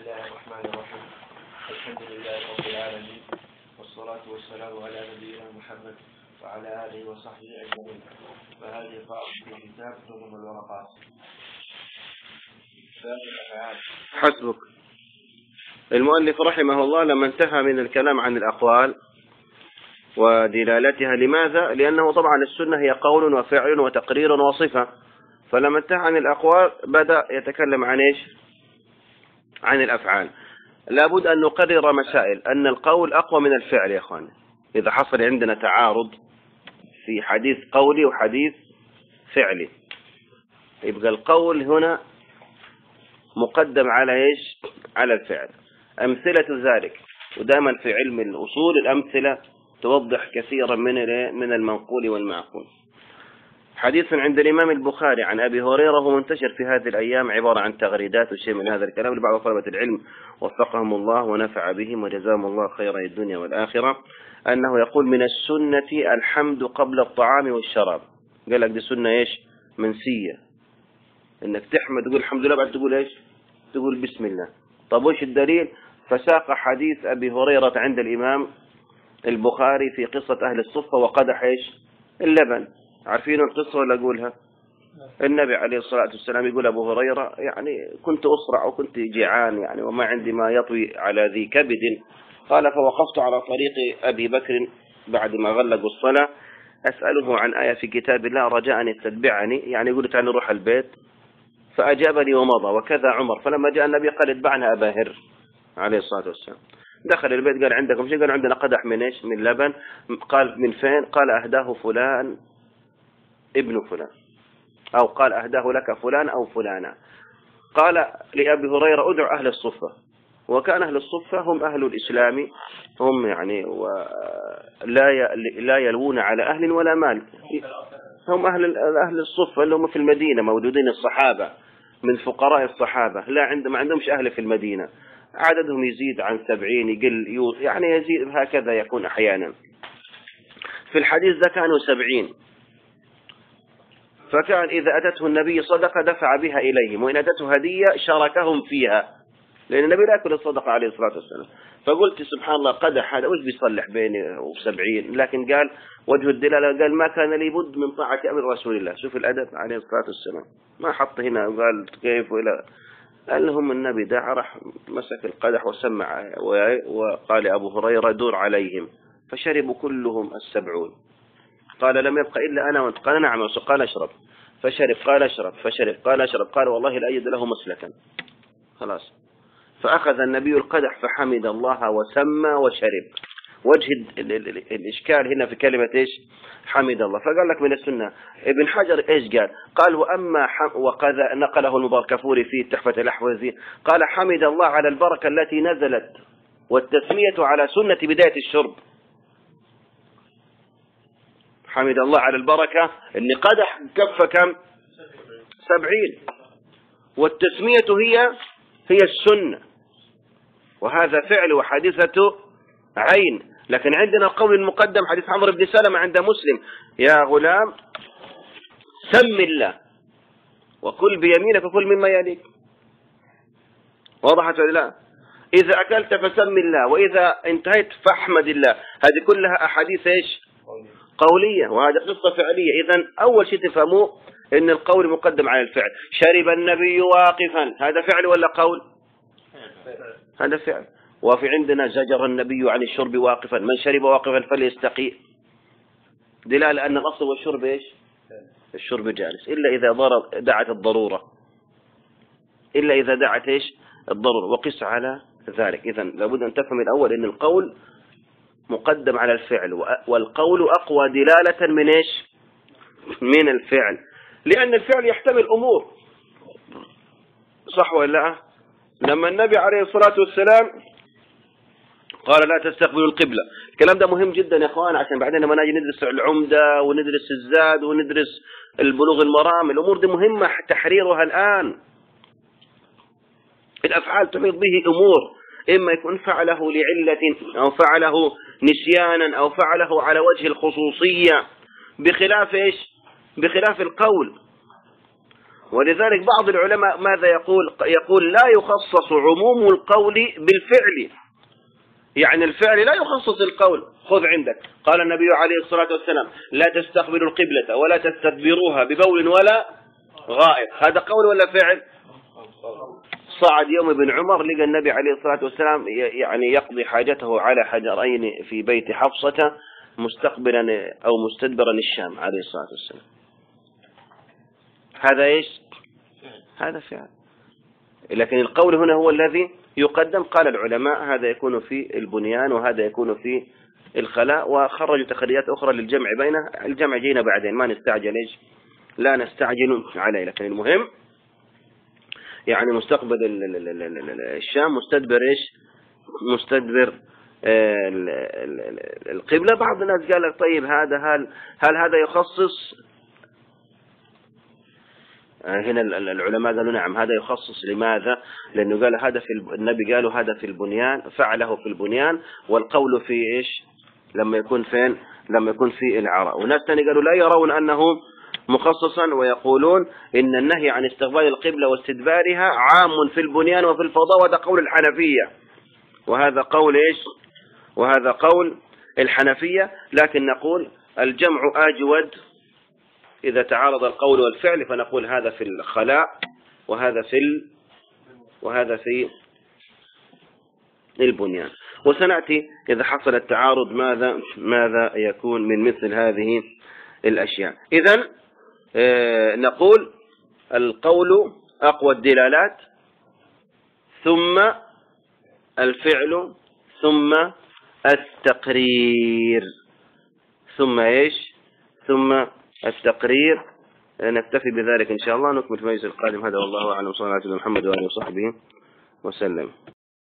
الله الرحمن الرحيم. الحمد لله رب العالمين والصلاة والسلام على نبينا محمد وعلى آله وصحبه أجمعين. فهذه قاعدة في كتاب تضم الورقات. حسبك. المؤلف رحمه الله لما انتهى من الكلام عن الأقوال ودلالتها لماذا؟ لأنه طبعا السنة هي قول وفعل وتقرير وصفة. فلما انتهى عن الأقوال بدأ يتكلم عن إيش؟ عن الأفعال. لابد أن نقرر مسائل أن القول أقوى من الفعل يا أخوان. إذا حصل عندنا تعارض في حديث قولي وحديث فعلي. يبقى القول هنا مقدم على إيش؟ على الفعل. أمثلة ذلك ودائما في علم الأصول الأمثلة توضح كثيرا من من المنقول والمعقول. حديث عند الإمام البخاري عن أبي هريرة هو منتشر في هذه الأيام عبارة عن تغريدات وشيء من هذا الكلام لبعض طلبة العلم وفقهم الله ونفع بهم وجزاهم الله خير الدنيا والآخرة. أنه يقول من السنة الحمد قبل الطعام والشراب. قال لك دي سنة إيش؟ منسية. إنك تحمد تقول الحمد لله بعد تقول إيش؟ تقول بسم الله. طب وش الدليل؟ فساق حديث أبي هريرة عند الإمام البخاري في قصة أهل الصفة وقدح إيش؟ اللبن. عارفين القصة ولا أقولها؟ النبي عليه الصلاة والسلام يقول أبو هريرة يعني كنت أسرع وكنت جيعان يعني وما عندي ما يطوي على ذي كبد. قال فوقفت على طريق أبي بكر بعد ما غلقوا الصلاة. أسأله عن آية في كتاب الله رجاء أن يتبعني يعني يقول تعالى نروح البيت. فأجابني ومضى وكذا عمر. فلما جاء النبي قال اتبعنا أبا هر. عليه الصلاة والسلام. دخل البيت قال عندكم شيء؟ قال عندنا قدح من إيش؟ من لبن. قال من فين؟ قال أهداه فلان. ابن فلان. أو قال أهداه لك فلان أو فلانا قال لأبي هريرة ادع أهل الصفة. وكان أهل الصفة هم أهل الإسلام. هم يعني ولا لا يلوون على أهل ولا مال. هم أهل أهل الصفة اللي هم في المدينة موجودين الصحابة من فقراء الصحابة. لا عند ما عندهمش أهل في المدينة. عددهم يزيد عن سبعين يقل يعني يزيد هكذا يكون أحيانا. في الحديث ذا كانوا سبعين. فكان إذا أتته النبي صدقة دفع بها إليهم وإن أتته هدية شاركهم فيها. لأن النبي لا يأكل الصدقة عليه الصلاة والسلام. فقلت سبحان الله قدح هذا وش بيصلح بيني وسبعين؟ لكن قال وجه الدلالة قال ما كان لي بد من طاعة أمر رسول الله. شوف الأدب عليه الصلاة والسلام. ما حط هنا وقال كيف ولا قال لهم النبي دعا راح مسك القدح وسمع وقال أبو هريرة دور عليهم. فشربوا كلهم السبعون. قال لم يبقى إلا أنا وأنت. قال نعم قال أشرب. فشرب قال أشرب. فشرب قال أشرب. قال والله لا أجد له مسلكا. خلاص. فأخذ النبي القدح فحمد الله وسمى وشرب. وجه الإشكال هنا في كلمة إيش؟ حمد الله. فقال لك من السنة. ابن حجر إيش قال؟ قال وأما وقذا نقله المباركفوري في تحفة الأحوذي قال حمد الله على البركة التي نزلت والتسمية على سنة بداية الشرب. حمد الله على البركة. إن قدح كف كم؟ سبعين. والتسمية هي هي السنة. وهذا فعل وحادثة عين. لكن عندنا القول المقدم حديث عمرو بن سلمة عند مسلم. يا غلام سم الله وكل بيمينك وكل مما يليك. وضحت لا؟ إذا أكلت فسم الله وإذا انتهيت فاحمد الله. هذه كلها أحاديث إيش؟ قولية وهذه قصة فعلية. إذا أول شيء تفهموه إن القول مقدم على الفعل. شرب النبي واقفا. هذا فعل ولا قول؟ هذا فعل. وفي عندنا زجر النبي عن الشرب واقفا. من شرب واقفا فليستقي. دلالة أن الأصل والشرب إيش؟ الشرب جالس. إلا إذا ضرر دعت الضرورة. إلا إذا دعت إيش؟ الضرورة. وقس على ذلك. إذا لابد أن تفهم الأول أن القول مقدم على الفعل. والقول أقوى دلالة من إيش؟ من الفعل. لأن الفعل يحتمل أمور. صح ولا لا؟ لما النبي عليه الصلاة والسلام قال لا تستقبلوا القبلة. الكلام ده مهم جدا يا إخوان عشان بعدين لما نجي ندرس العمدة وندرس الزاد وندرس البلوغ المرام الأمور دي مهمة تحريرها الآن. الأفعال تحيط به أمور إما يكون فعله لعلة أو فعله نسيانا أو فعله على وجه الخصوصية بخلاف إيش؟ بخلاف القول. ولذلك بعض العلماء ماذا يقول؟ يقول لا يخصص عموم القول بالفعل. يعني الفعل لا يخصص القول. خذ عندك. قال النبي عليه الصلاة والسلام لا تستقبلوا القبلة ولا تستدبروها ببول ولا غائط. هذا قول ولا فعل؟ صعد يوم ابن عمر لقى النبي عليه الصلاة والسلام يعني يقضي حاجته على حجرين في بيت حفصة مستقبلا أو مستدبرا الشام عليه الصلاة والسلام. هذا إيش؟ هذا فعل. لكن القول هنا هو الذي يقدم قال العلماء هذا يكون في البنيان وهذا يكون في الخلاء وخرجوا تخريجات أخرى للجمع بينه الجمع جينا بعدين ما نستعجل إيش؟ لا نستعجل عليه. لكن المهم يعني مستقبل الشام مستدبر إيش؟ مستدبر آه، القبلة. بعض الناس قال لك طيب هذا هل هل هذا يخصص؟ آه، هنا العلماء قالوا نعم هذا يخصص. لماذا؟ لأنه قال هذا في النبي قالوا هذا في البنيان فعله في البنيان والقول في إيش؟ لما يكون فين؟ لما يكون في العراء. وناس ثاني قالوا لا يرون أنه مخصصا ويقولون إن النهي عن استقبال القبلة واستدبارها عام في البنيان وفي الفضاء وهذا قول الحنفية. وهذا قول إيش؟ وهذا قول الحنفية. لكن نقول الجمع أجود. إذا تعارض القول والفعل فنقول هذا في الخلاء وهذا في ال... وهذا في البنيان. وسنأتي إذا حصل التعارض ماذا ماذا يكون من مثل هذه الأشياء. إذا نقول القول أقوى الدلالات ثم الفعل ثم التقرير. ثم إيش؟ ثم التقرير. نكتفي بذلك إن شاء الله. نكمل في المجلس القادم. هذا والله أعلم. صلى الله عليه محمد وآله وصحبه وسلم.